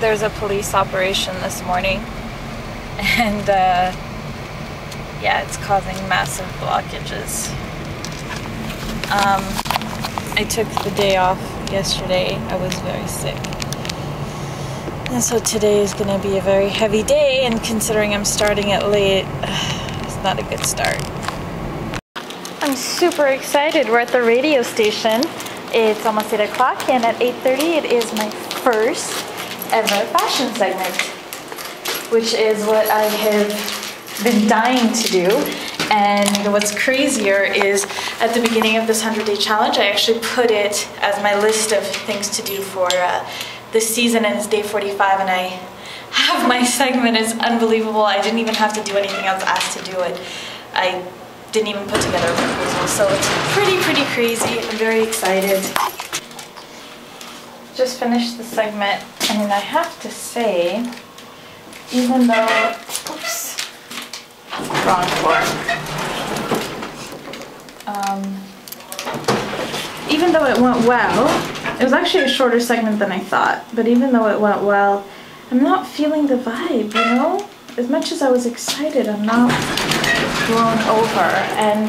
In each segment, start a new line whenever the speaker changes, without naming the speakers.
there's a police operation this morning, and uh, yeah, it's causing massive blockages. Um, I took the day off yesterday. I was very sick. And so today is going to be a very heavy day, and considering I'm starting it late, it's not a good start. I'm super excited. We're at the radio station. It's almost 8 o'clock, and at 8.30 it is my first ever fashion segment, which is what I have been dying to do. And what's crazier is at the beginning of this 100 day challenge, I actually put it as my list of things to do for uh, this season, and it's day 45, and I have my segment. It's unbelievable. I didn't even have to do anything. else asked to do it. I didn't even put together a proposal, so it's pretty, pretty crazy. I'm very excited. Just finished the segment, and I have to say, even though, oops, wrong floor. Um, even though it went well, it was actually a shorter segment than I thought, but even though it went well, I'm not feeling the vibe, you know? As much as I was excited, I'm not blown over. And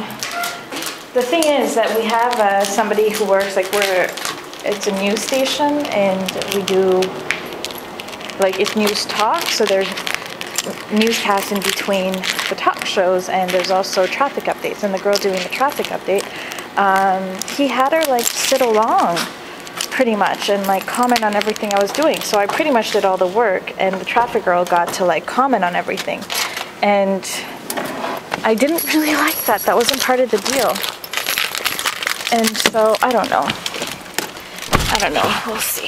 the thing is that we have uh, somebody who works, like we're, it's a news station and we do, like it's news talk, so there's newscasts in between the talk shows and there's also traffic updates and the girl doing the traffic update um, he had her like sit along pretty much and like comment on everything I was doing. So I pretty much did all the work and the traffic girl got to like comment on everything. And I didn't really like that. That wasn't part of the deal. And so I don't know. I don't know. We'll see